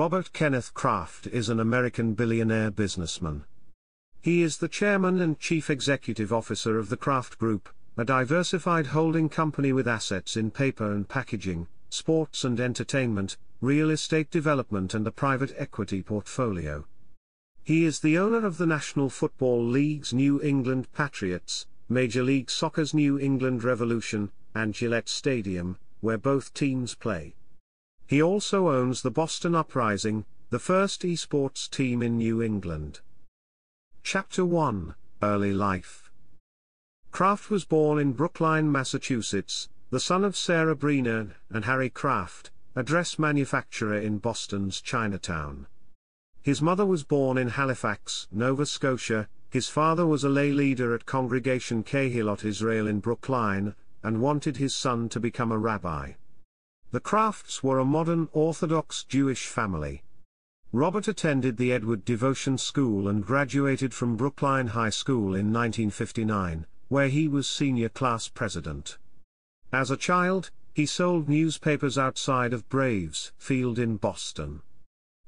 Robert Kenneth Kraft is an American billionaire businessman. He is the chairman and chief executive officer of the Kraft Group, a diversified holding company with assets in paper and packaging, sports and entertainment, real estate development and a private equity portfolio. He is the owner of the National Football League's New England Patriots, Major League Soccer's New England Revolution, and Gillette Stadium, where both teams play. He also owns the Boston Uprising, the first esports team in New England. Chapter 1 Early Life Kraft was born in Brookline, Massachusetts, the son of Sarah Breener and Harry Kraft, a dress manufacturer in Boston's Chinatown. His mother was born in Halifax, Nova Scotia, his father was a lay leader at Congregation Kehillath Israel in Brookline, and wanted his son to become a rabbi. The Krafts were a modern Orthodox Jewish family. Robert attended the Edward Devotion School and graduated from Brookline High School in 1959, where he was senior class president. As a child, he sold newspapers outside of Braves Field in Boston.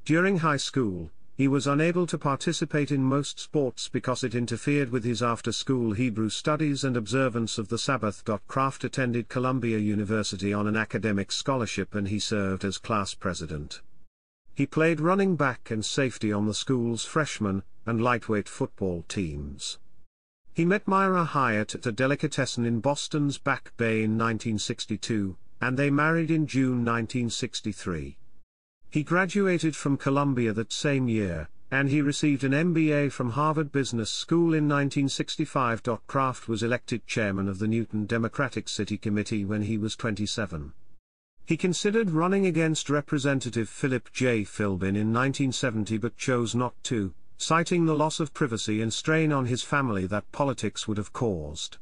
During high school, he was unable to participate in most sports because it interfered with his after-school Hebrew studies and observance of the Sabbath. Kraft attended Columbia University on an academic scholarship and he served as class president. He played running back and safety on the school's freshman and lightweight football teams. He met Myra Hyatt at a delicatessen in Boston's Back Bay in 1962, and they married in June 1963. He graduated from Columbia that same year, and he received an MBA from Harvard Business School in 1965. Kraft was elected chairman of the Newton Democratic City Committee when he was 27. He considered running against Representative Philip J. Philbin in 1970 but chose not to, citing the loss of privacy and strain on his family that politics would have caused.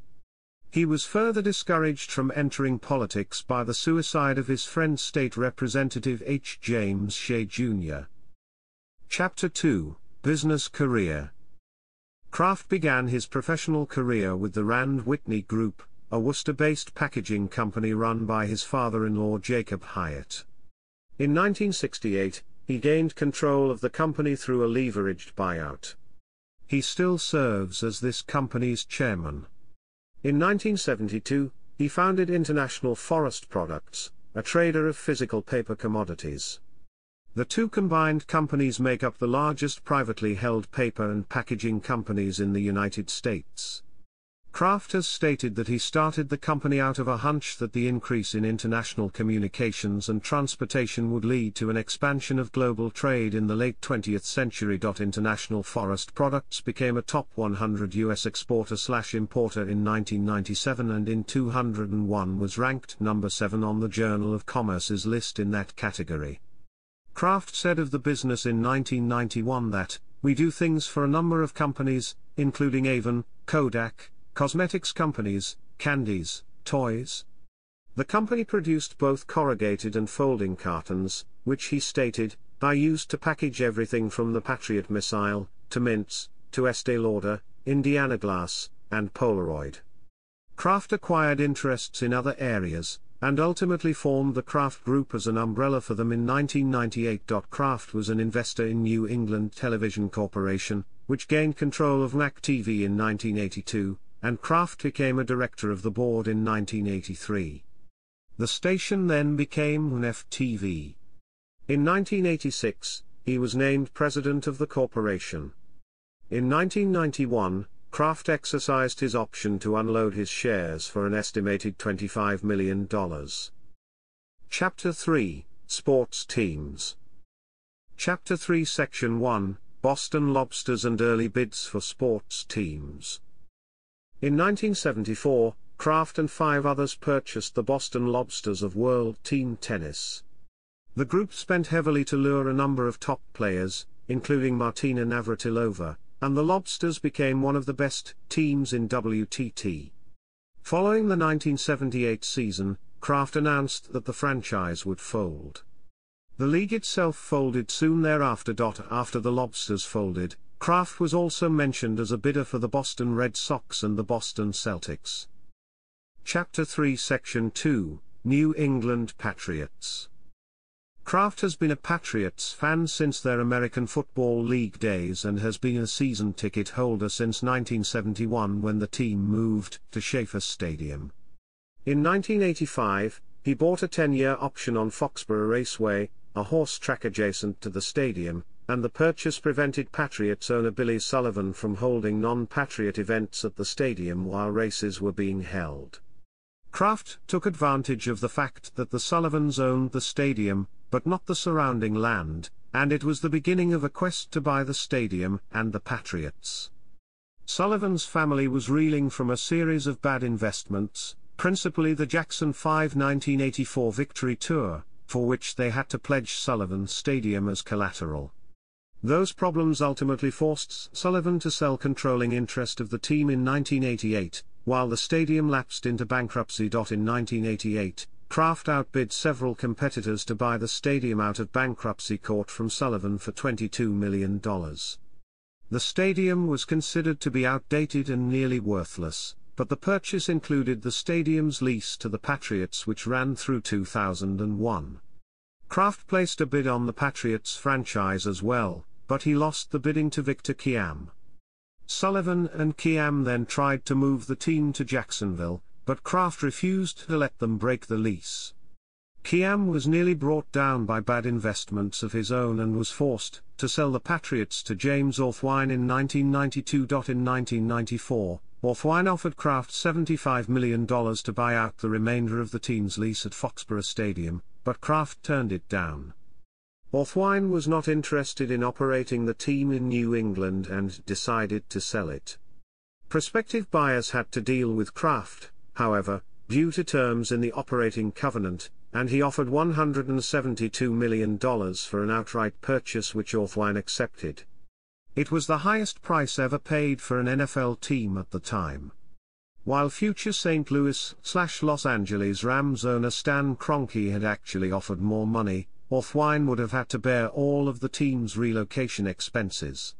He was further discouraged from entering politics by the suicide of his friend State Representative H. James Shea Jr. Chapter 2 Business Career Kraft began his professional career with the Rand Whitney Group, a Worcester-based packaging company run by his father-in-law Jacob Hyatt. In 1968, he gained control of the company through a leveraged buyout. He still serves as this company's chairman. In 1972, he founded International Forest Products, a trader of physical paper commodities. The two combined companies make up the largest privately held paper and packaging companies in the United States. Kraft has stated that he started the company out of a hunch that the increase in international communications and transportation would lead to an expansion of global trade in the late 20th century. International Forest Products became a top 100 U.S. exporter-slash-importer in 1997 and in 2001 was ranked number 7 on the Journal of Commerce's list in that category. Kraft said of the business in 1991 that, we do things for a number of companies, including Avon, Kodak, cosmetics companies, candies, toys. The company produced both corrugated and folding cartons, which he stated, I used to package everything from the Patriot missile, to mints, to Estee Lauder, Indiana Glass, and Polaroid. Kraft acquired interests in other areas, and ultimately formed the Kraft Group as an umbrella for them in 1998. Kraft was an investor in New England Television Corporation, which gained control of MAC TV in 1982, and Kraft became a director of the board in 1983. The station then became WNEV-TV. In 1986, he was named president of the corporation. In 1991, Kraft exercised his option to unload his shares for an estimated $25 million. Chapter 3 Sports Teams Chapter 3 Section 1 Boston Lobsters and Early Bids for Sports Teams in 1974, Kraft and five others purchased the Boston Lobsters of World Team Tennis. The group spent heavily to lure a number of top players, including Martina Navratilova, and the Lobsters became one of the best teams in WTT. Following the 1978 season, Kraft announced that the franchise would fold. The league itself folded soon thereafter. After the Lobsters folded, Kraft was also mentioned as a bidder for the Boston Red Sox and the Boston Celtics. Chapter 3 Section 2 New England Patriots Kraft has been a Patriots fan since their American Football League days and has been a season ticket holder since 1971 when the team moved to Schaefer Stadium. In 1985, he bought a 10-year option on Foxborough Raceway, a horse track adjacent to the stadium, and the purchase prevented Patriots owner Billy Sullivan from holding non-Patriot events at the stadium while races were being held. Kraft took advantage of the fact that the Sullivans owned the stadium, but not the surrounding land, and it was the beginning of a quest to buy the stadium and the Patriots. Sullivan's family was reeling from a series of bad investments, principally the Jackson 5 1984 Victory Tour, for which they had to pledge Sullivan Stadium as collateral. Those problems ultimately forced Sullivan to sell controlling interest of the team in 1988, while the stadium lapsed into bankruptcy. In 1988, Kraft outbid several competitors to buy the stadium out of bankruptcy court from Sullivan for $22 million. The stadium was considered to be outdated and nearly worthless, but the purchase included the stadium's lease to the Patriots which ran through 2001. Kraft placed a bid on the Patriots franchise as well, but he lost the bidding to Victor Kiam. Sullivan and Kiam then tried to move the team to Jacksonville, but Kraft refused to let them break the lease. Kiam was nearly brought down by bad investments of his own and was forced to sell the Patriots to James Orthwein in 1992. In 1994, Orthwein offered Kraft $75 million to buy out the remainder of the team's lease at Foxborough Stadium, but Kraft turned it down. Orthwein was not interested in operating the team in New England and decided to sell it. Prospective buyers had to deal with Kraft, however, due to terms in the operating covenant, and he offered $172 million for an outright purchase which Orthwein accepted. It was the highest price ever paid for an NFL team at the time. While future St. Louis slash Los Angeles Rams owner Stan Kroenke had actually offered more money, Orthwein would have had to bear all of the team's relocation expenses.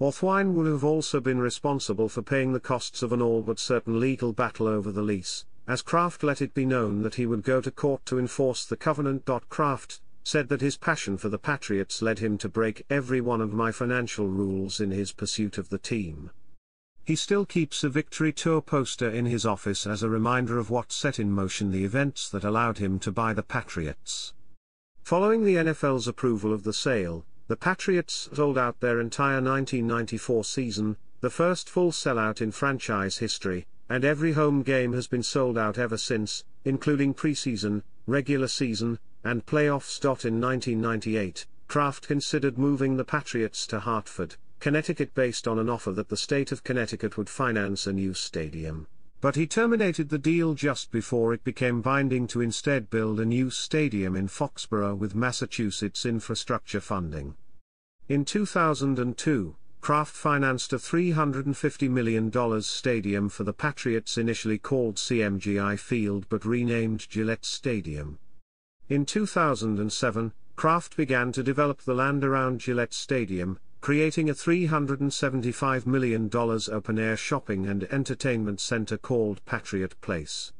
Orthwein would have also been responsible for paying the costs of an all but certain legal battle over the lease, as Kraft let it be known that he would go to court to enforce the covenant. Kraft said that his passion for the Patriots led him to break every one of my financial rules in his pursuit of the team. He still keeps a Victory Tour poster in his office as a reminder of what set in motion the events that allowed him to buy the Patriots. Following the NFL's approval of the sale, the Patriots sold out their entire 1994 season, the first full sellout in franchise history, and every home game has been sold out ever since, including preseason, regular season, and playoffs. In 1998, Kraft considered moving the Patriots to Hartford, Connecticut based on an offer that the state of Connecticut would finance a new stadium but he terminated the deal just before it became binding to instead build a new stadium in Foxborough with Massachusetts infrastructure funding. In 2002, Kraft financed a $350 million stadium for the Patriots initially called CMGI Field but renamed Gillette Stadium. In 2007, Kraft began to develop the land around Gillette Stadium, creating a $375 million open-air shopping and entertainment center called Patriot Place.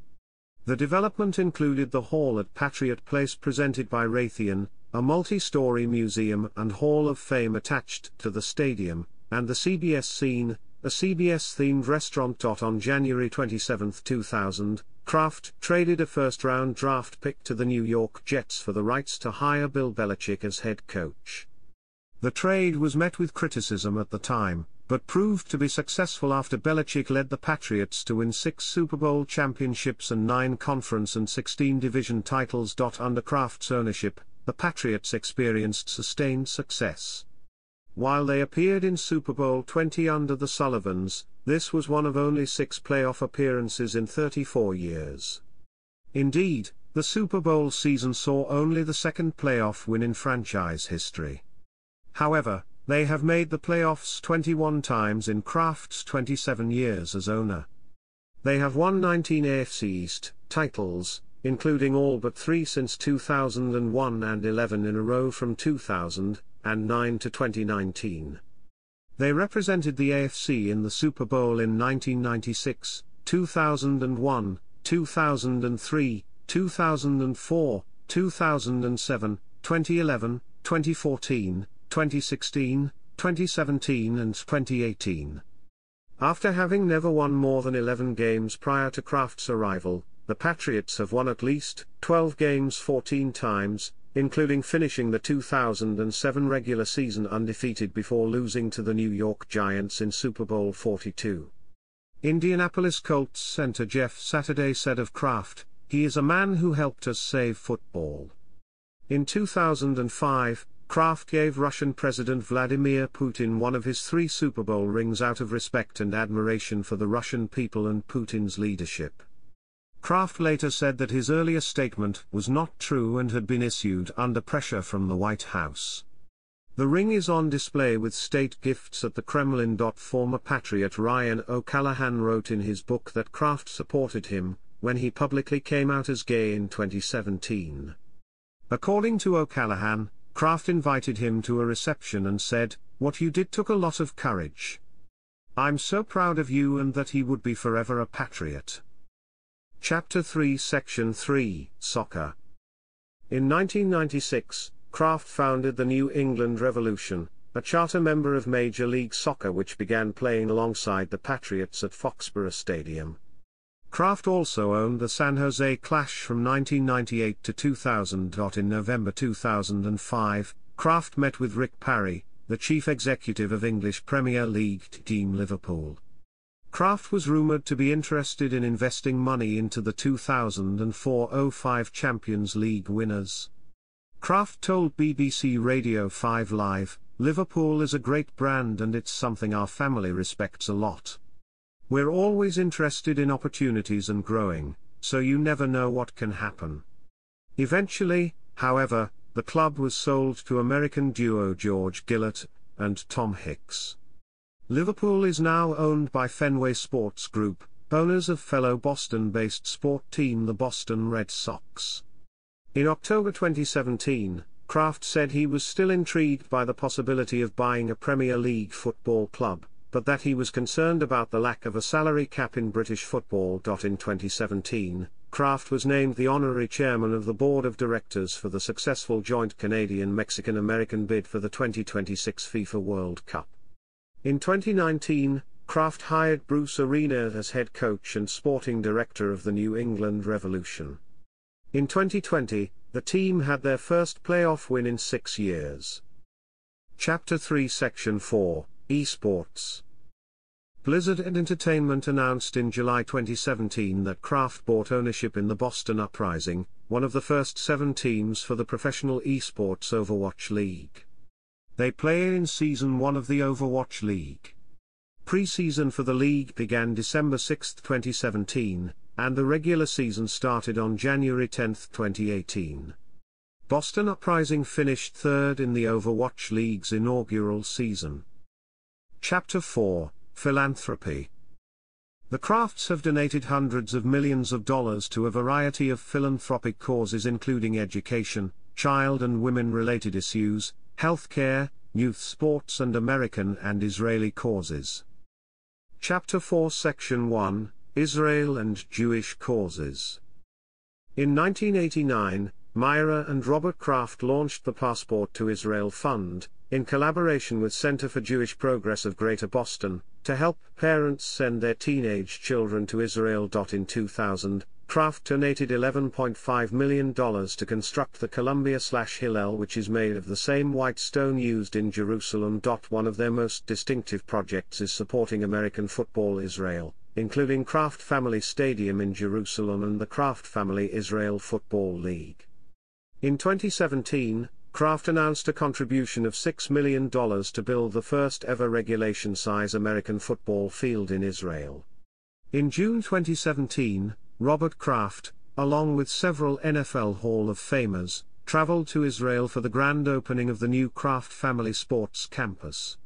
The development included the hall at Patriot Place presented by Raytheon, a multi-story museum and hall of fame attached to the stadium, and the CBS Scene, a CBS-themed restaurant. On January 27, 2000, Kraft traded a first-round draft pick to the New York Jets for the rights to hire Bill Belichick as head coach. The trade was met with criticism at the time, but proved to be successful after Belichick led the Patriots to win six Super Bowl championships and nine conference and 16 division titles. Under Kraft's ownership, the Patriots experienced sustained success. While they appeared in Super Bowl 20 under the Sullivans, this was one of only six playoff appearances in 34 years. Indeed, the Super Bowl season saw only the second playoff win in franchise history. However, they have made the playoffs 21 times in Kraft's 27 years as owner. They have won 19 AFC East titles, including all but three since 2001 and 11 in a row from 2009 to 2019. They represented the AFC in the Super Bowl in 1996, 2001, 2003, 2004, 2007, 2011, 2014, 2016, 2017 and 2018. After having never won more than 11 games prior to Kraft's arrival, the Patriots have won at least 12 games 14 times, including finishing the 2007 regular season undefeated before losing to the New York Giants in Super Bowl 42. Indianapolis Colts center Jeff Saturday said of Kraft, he is a man who helped us save football. In 2005, Kraft gave Russian President Vladimir Putin one of his three Super Bowl rings out of respect and admiration for the Russian people and Putin's leadership. Kraft later said that his earlier statement was not true and had been issued under pressure from the White House. The ring is on display with state gifts at the Kremlin. Former patriot Ryan O'Callaghan wrote in his book that Kraft supported him when he publicly came out as gay in 2017. According to O'Callaghan, Kraft invited him to a reception and said, What you did took a lot of courage. I'm so proud of you and that he would be forever a patriot. Chapter 3 Section 3 Soccer In 1996, Kraft founded the New England Revolution, a charter member of Major League Soccer which began playing alongside the Patriots at Foxborough Stadium. Kraft also owned the San Jose Clash from 1998 to 2000. In November 2005, Kraft met with Rick Parry, the chief executive of English Premier League team Liverpool. Kraft was rumored to be interested in investing money into the 2004-05 Champions League winners. Kraft told BBC Radio 5 Live, Liverpool is a great brand and it's something our family respects a lot. We're always interested in opportunities and growing, so you never know what can happen. Eventually, however, the club was sold to American duo George Gillett and Tom Hicks. Liverpool is now owned by Fenway Sports Group, owners of fellow Boston-based sport team the Boston Red Sox. In October 2017, Kraft said he was still intrigued by the possibility of buying a Premier League football club, but that he was concerned about the lack of a salary cap in British football. In 2017, Kraft was named the honorary chairman of the board of directors for the successful joint Canadian-Mexican American bid for the 2026 FIFA World Cup. In 2019, Kraft hired Bruce Arena as head coach and sporting director of the New England Revolution. In 2020, the team had their first playoff win in six years. Chapter 3 Section 4 Esports Blizzard Entertainment announced in July 2017 that Kraft bought ownership in the Boston Uprising, one of the first seven teams for the professional esports Overwatch League. They play in Season 1 of the Overwatch League. Pre-season for the league began December 6, 2017, and the regular season started on January 10, 2018. Boston Uprising finished third in the Overwatch League's inaugural season. Chapter 4 Philanthropy The Krafts have donated hundreds of millions of dollars to a variety of philanthropic causes including education, child and women-related issues, healthcare, youth sports and American and Israeli causes. Chapter 4 Section 1 Israel and Jewish Causes In 1989, Myra and Robert Kraft launched the Passport to Israel Fund, in collaboration with Center for Jewish Progress of Greater Boston, to help parents send their teenage children to Israel. In 2000, Kraft donated $11.5 million to construct the Columbia slash Hillel which is made of the same white stone used in Jerusalem. One of their most distinctive projects is supporting American football Israel, including Kraft Family Stadium in Jerusalem and the Kraft Family Israel Football League. In 2017, Kraft announced a contribution of $6 million to build the first ever regulation size American football field in Israel. In June 2017, Robert Kraft, along with several NFL Hall of Famers, traveled to Israel for the grand opening of the new Kraft Family Sports Campus.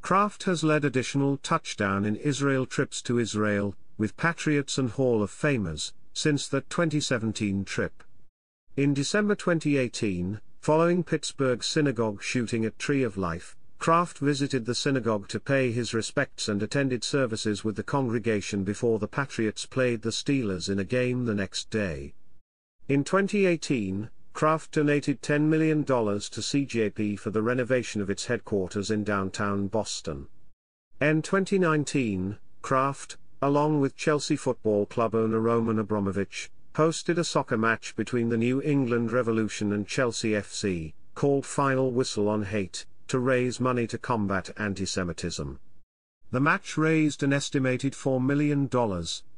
Kraft has led additional touchdown in Israel trips to Israel, with Patriots and Hall of Famers, since that 2017 trip. In December 2018, following Pittsburgh synagogue shooting at Tree of Life, Kraft visited the synagogue to pay his respects and attended services with the congregation before the Patriots played the Steelers in a game the next day. In 2018, Kraft donated $10 million to CJP for the renovation of its headquarters in downtown Boston. In 2019, Kraft, along with Chelsea Football Club owner Roman Abramovich, hosted a soccer match between the New England Revolution and Chelsea FC, called Final Whistle on Hate, to raise money to combat anti-Semitism. The match raised an estimated $4 million,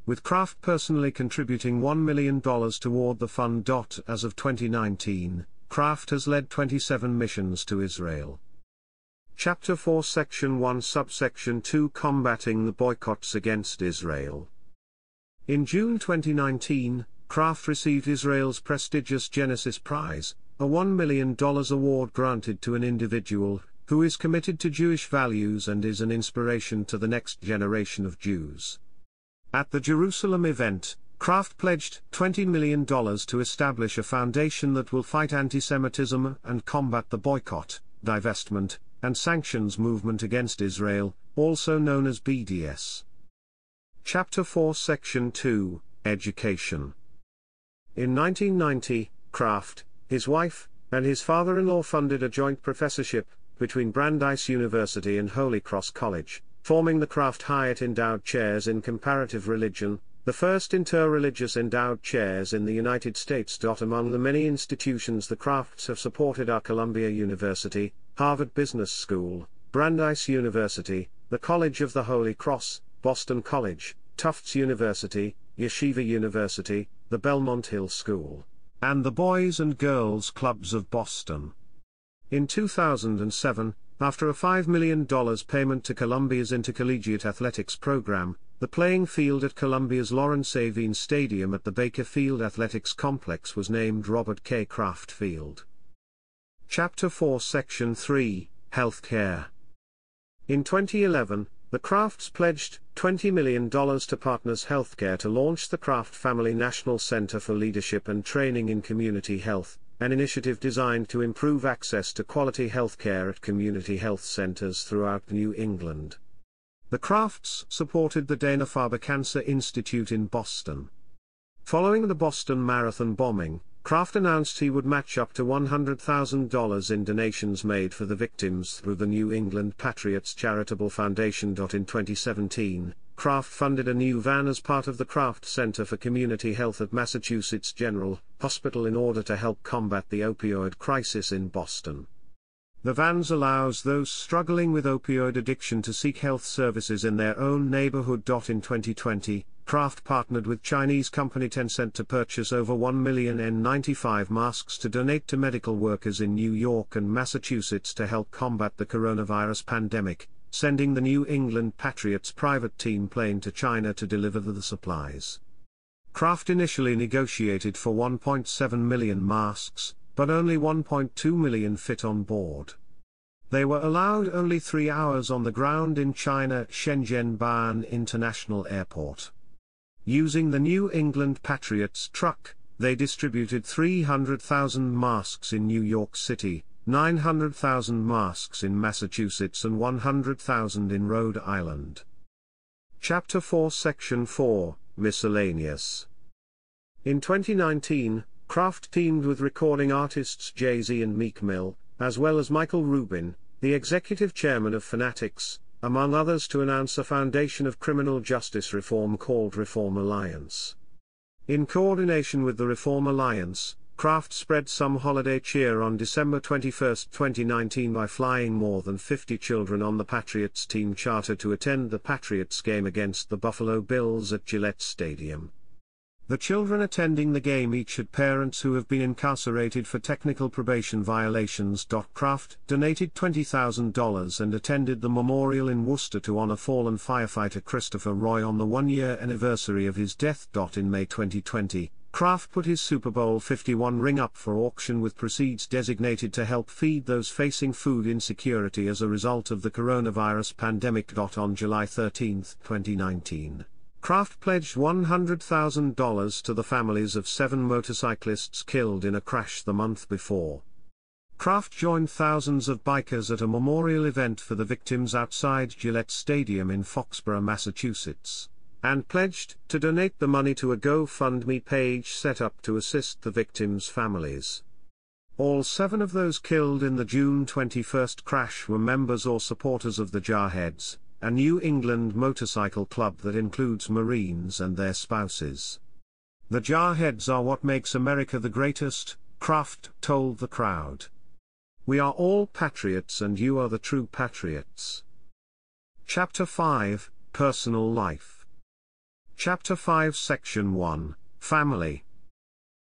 with Kraft personally contributing $1 million toward the fund. As of 2019, Kraft has led 27 missions to Israel. Chapter 4 Section 1 Subsection 2 Combating the Boycotts Against Israel In June 2019, Kraft received Israel's prestigious Genesis Prize, a $1 million award granted to an individual who is committed to Jewish values and is an inspiration to the next generation of Jews. At the Jerusalem event, Kraft pledged $20 million to establish a foundation that will fight anti Semitism and combat the boycott, divestment, and sanctions movement against Israel, also known as BDS. Chapter 4 Section 2 Education In 1990, Kraft, his wife, and his father in law funded a joint professorship between Brandeis University and Holy Cross College forming the Kraft Hyatt Endowed Chairs in Comparative Religion, the first interreligious endowed chairs in the United States. Among the many institutions the Krafts have supported are Columbia University, Harvard Business School, Brandeis University, the College of the Holy Cross, Boston College, Tufts University, Yeshiva University, the Belmont Hill School, and the Boys and Girls Clubs of Boston. In 2007, after a $5 million payment to Columbia's intercollegiate athletics program, the playing field at Columbia's Lawrence A. Wien Stadium at the Baker Field Athletics Complex was named Robert K. Kraft Field. Chapter 4 Section 3 Healthcare In 2011, the Krafts pledged $20 million to Partners Healthcare to launch the Kraft Family National Center for Leadership and Training in Community Health, an initiative designed to improve access to quality healthcare at community health centers throughout New England. The Krafts supported the Dana-Farber Cancer Institute in Boston. Following the Boston Marathon bombing, Kraft announced he would match up to $100,000 in donations made for the victims through the New England Patriots Charitable Foundation. In 2017, Kraft funded a new van as part of the Kraft Center for Community Health at Massachusetts General Hospital in order to help combat the opioid crisis in Boston. The vans allows those struggling with opioid addiction to seek health services in their own neighborhood. In 2020, Kraft partnered with Chinese company Tencent to purchase over 1 million N95 masks to donate to medical workers in New York and Massachusetts to help combat the coronavirus pandemic, sending the New England Patriots private team plane to China to deliver the supplies. Kraft initially negotiated for 1.7 million masks, but only 1.2 million fit on board. They were allowed only three hours on the ground in China Shenzhen Baiyun International Airport. Using the New England Patriots truck, they distributed 300,000 masks in New York City, 900,000 masks in Massachusetts and 100,000 in Rhode Island. Chapter 4 Section 4 Miscellaneous In 2019, Kraft teamed with recording artists Jay-Z and Meek Mill, as well as Michael Rubin, the executive chairman of Fanatics, among others to announce a foundation of criminal justice reform called Reform Alliance. In coordination with the Reform Alliance, Kraft spread some holiday cheer on December 21, 2019 by flying more than 50 children on the Patriots team charter to attend the Patriots game against the Buffalo Bills at Gillette Stadium. The children attending the game each had parents who have been incarcerated for technical probation violations. Kraft donated $20,000 and attended the memorial in Worcester to honor fallen firefighter Christopher Roy on the one year anniversary of his death. In May 2020, Kraft put his Super Bowl 51 ring up for auction with proceeds designated to help feed those facing food insecurity as a result of the coronavirus pandemic. On July 13, 2019. Kraft pledged $100,000 to the families of seven motorcyclists killed in a crash the month before. Kraft joined thousands of bikers at a memorial event for the victims outside Gillette Stadium in Foxborough, Massachusetts, and pledged to donate the money to a GoFundMe page set up to assist the victims' families. All seven of those killed in the June 21 crash were members or supporters of the Jarheads, a New England motorcycle club that includes Marines and their spouses. The Jarheads are what makes America the greatest, Kraft told the crowd. We are all patriots and you are the true patriots. Chapter 5 Personal Life Chapter 5 Section 1 Family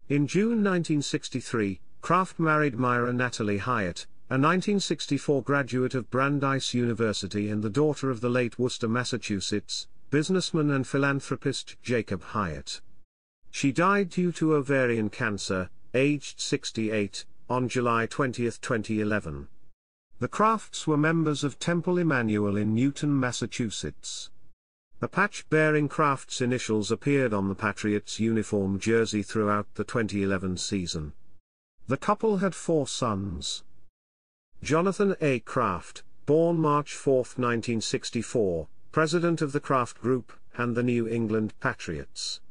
In June 1963, Kraft married Myra Natalie Hyatt, a 1964 graduate of Brandeis University and the daughter of the late Worcester, Massachusetts, businessman and philanthropist Jacob Hyatt. She died due to ovarian cancer, aged 68, on July 20, 2011. The Krafts were members of Temple Emanuel in Newton, Massachusetts. A patch bearing Krafts initials appeared on the Patriots uniform jersey throughout the 2011 season. The couple had four sons. Jonathan A. Kraft, born March 4, 1964, president of the Kraft Group and the New England Patriots.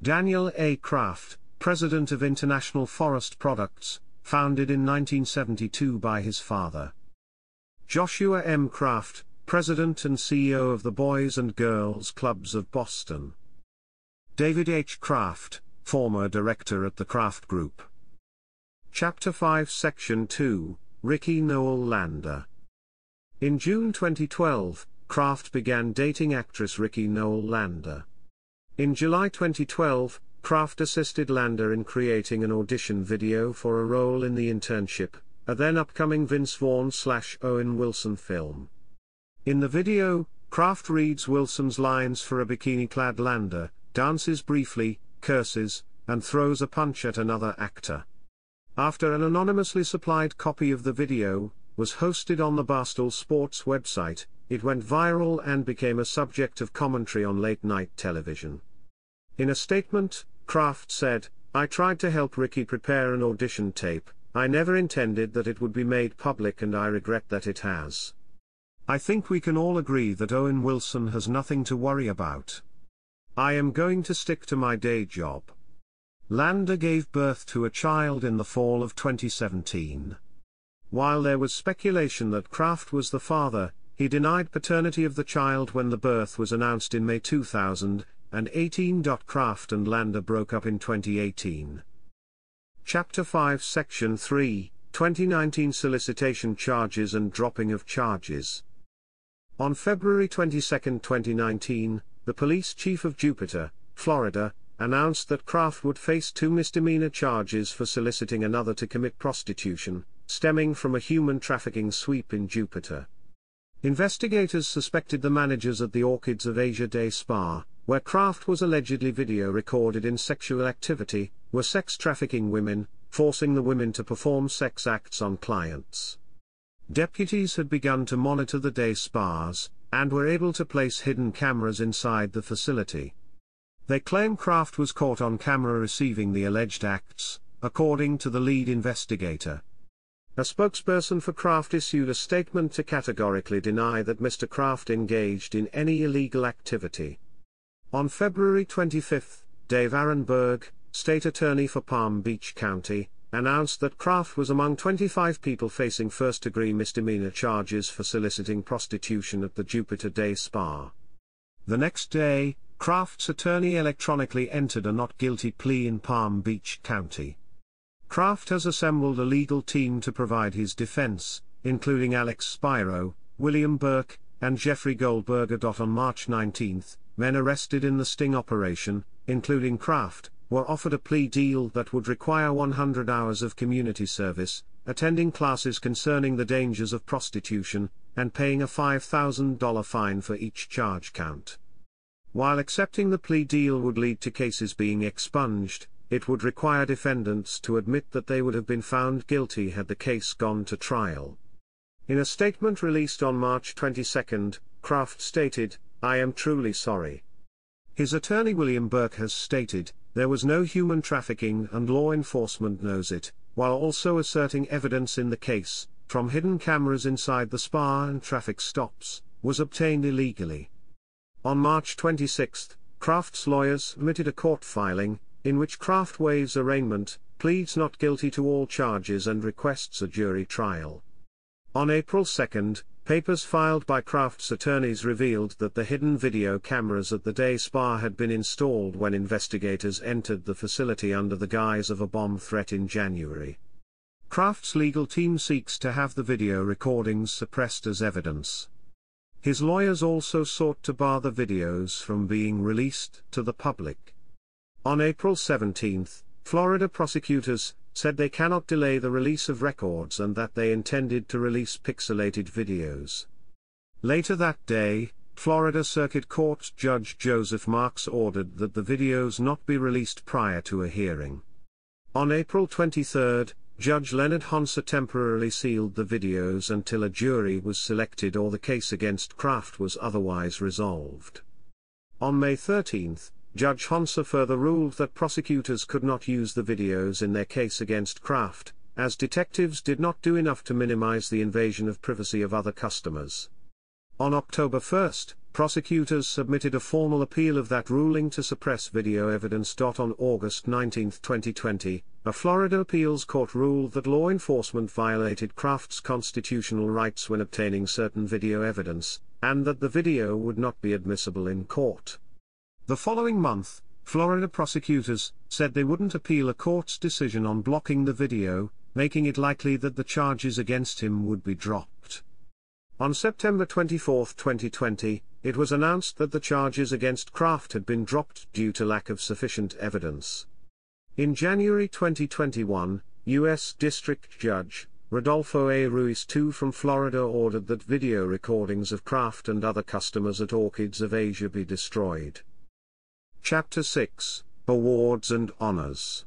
Daniel A. Kraft, president of International Forest Products, founded in 1972 by his father. Joshua M. Kraft, president and CEO of the Boys and Girls Clubs of Boston. David H. Kraft, former director at the Kraft Group. Chapter 5 Section 2 Ricki Noel Lander. In June 2012, Kraft began dating actress Ricki Noel Lander. In July 2012, Kraft assisted Lander in creating an audition video for a role in The Internship, a then upcoming Vince Vaughn slash Owen Wilson film. In the video, Kraft reads Wilson's lines for a bikini clad Lander, dances briefly, curses, and throws a punch at another actor. After an anonymously supplied copy of the video was hosted on the Barstool Sports website, it went viral and became a subject of commentary on late night television. In a statement, Kraft said, I tried to help Ricki prepare an audition tape, I never intended that it would be made public and I regret that it has. I think we can all agree that Owen Wilson has nothing to worry about. I am going to stick to my day job. Lander gave birth to a child in the fall of 2017. While there was speculation that Kraft was the father, he denied paternity of the child when the birth was announced in May 2018. Kraft and Lander broke up in 2018. Chapter 5 Section 3 2019 Solicitation Charges and Dropping of Charges. On February 22, 2019, the police chief of Jupiter, Florida, announced that Kraft would face two misdemeanor charges for soliciting another to commit prostitution, stemming from a human trafficking sweep in Jupiter. Investigators suspected the managers at the Orchids of Asia Day Spa, where Kraft was allegedly video recorded in sexual activity, were sex trafficking women, forcing the women to perform sex acts on clients. Deputies had begun to monitor the day spas, and were able to place hidden cameras inside the facility. They claim Kraft was caught on camera receiving the alleged acts, according to the lead investigator. A spokesperson for Kraft issued a statement to categorically deny that Mr. Kraft engaged in any illegal activity. On February 25, Dave Aronberg, state attorney for Palm Beach County, announced that Kraft was among 25 people facing first degree misdemeanor charges for soliciting prostitution at the Jupiter Day Spa. The next day, Kraft's attorney electronically entered a not guilty plea in Palm Beach County. Kraft has assembled a legal team to provide his defense, including Alex Spiro, William Burck, and Jeffrey Goldberger. On March 19, men arrested in the sting operation, including Kraft, were offered a plea deal that would require 100 hours of community service, attending classes concerning the dangers of prostitution, and paying a $5,000 fine for each charge count. While accepting the plea deal would lead to cases being expunged, it would require defendants to admit that they would have been found guilty had the case gone to trial. In a statement released on March 22, Kraft stated, I am truly sorry. His attorney William Burck has stated, there was no human trafficking and law enforcement knows it, while also asserting evidence in the case, from hidden cameras inside the spa and traffic stops, was obtained illegally. On March 26, Kraft's lawyers submitted a court filing, in which Kraft waives arraignment, pleads not guilty to all charges and requests a jury trial. On April 2, papers filed by Kraft's attorneys revealed that the hidden video cameras at the day spa had been installed when investigators entered the facility under the guise of a bomb threat in January. Kraft's legal team seeks to have the video recordings suppressed as evidence. His lawyers also sought to bar the videos from being released to the public. On April 17, Florida prosecutors said they cannot delay the release of records and that they intended to release pixelated videos. Later that day, Florida Circuit Court Judge Joseph Marx ordered that the videos not be released prior to a hearing. On April 23, Judge Leonard Hanser temporarily sealed the videos until a jury was selected or the case against Kraft was otherwise resolved. On May 13, Judge Hanser further ruled that prosecutors could not use the videos in their case against Kraft, as detectives did not do enough to minimize the invasion of privacy of other customers. On October 1, prosecutors submitted a formal appeal of that ruling to suppress video evidence. On August 19, 2020, a Florida appeals court ruled that law enforcement violated Kraft's constitutional rights when obtaining certain video evidence, and that the video would not be admissible in court. The following month, Florida prosecutors said they wouldn't appeal a court's decision on blocking the video, making it likely that the charges against him would be dropped. On September 24, 2020, it was announced that the charges against Kraft had been dropped due to lack of sufficient evidence. In January 2021, U.S. District Judge Rodolfo A. Ruiz II from Florida ordered that video recordings of Kraft and other customers at Orchids of Asia be destroyed. Chapter 6 Awards and Honors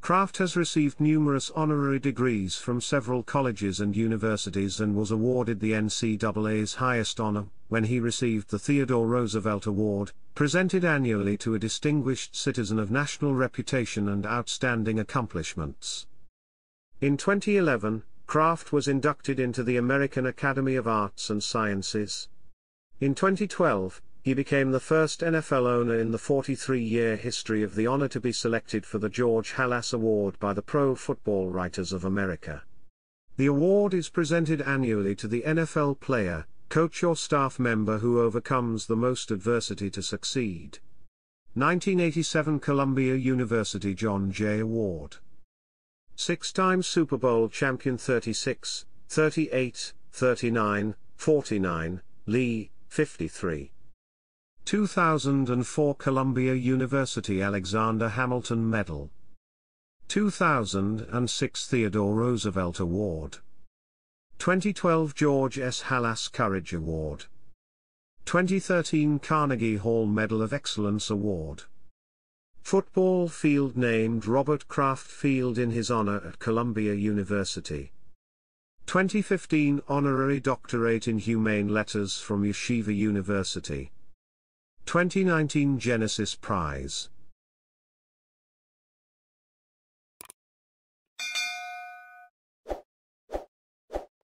Kraft has received numerous honorary degrees from several colleges and universities and was awarded the NCAA's highest honor, when he received the Theodore Roosevelt Award, presented annually to a distinguished citizen of national reputation and outstanding accomplishments. In 2011, Kraft was inducted into the American Academy of Arts and Sciences. In 2012, he became the first NFL owner in the 43-year history of the honor to be selected for the George Halas Award by the Pro Football Writers of America. The award is presented annually to the NFL player, coach or staff member who overcomes the most adversity to succeed. 1987 Columbia University John Jay Award. Six-time Super Bowl champion 36, 38, 39, 49, Lee, 53. 2004 Columbia University Alexander Hamilton Medal. 2006 Theodore Roosevelt Award. 2012 George S. Halas Courage Award. 2013 Carnegie Hall Medal of Excellence Award. Football field named Robert Kraft Field in his honor at Columbia University. 2015 Honorary Doctorate in Humane Letters from Yeshiva University 2019 Genesis Prize